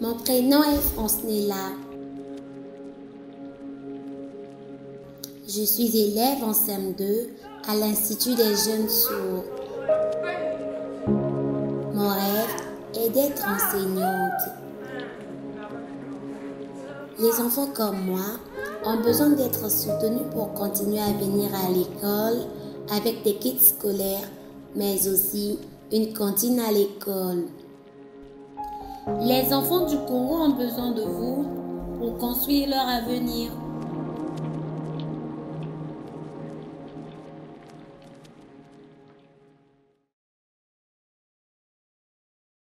Mon prénom est Francela. Je suis élève en CM2 à l'Institut des jeunes sourds. Mon rêve est d'être enseignante. Les enfants comme moi ont besoin d'être soutenus pour continuer à venir à l'école avec des kits scolaires, mais aussi une cantine à l'école. Les enfants du Congo ont besoin de vous pour construire leur avenir.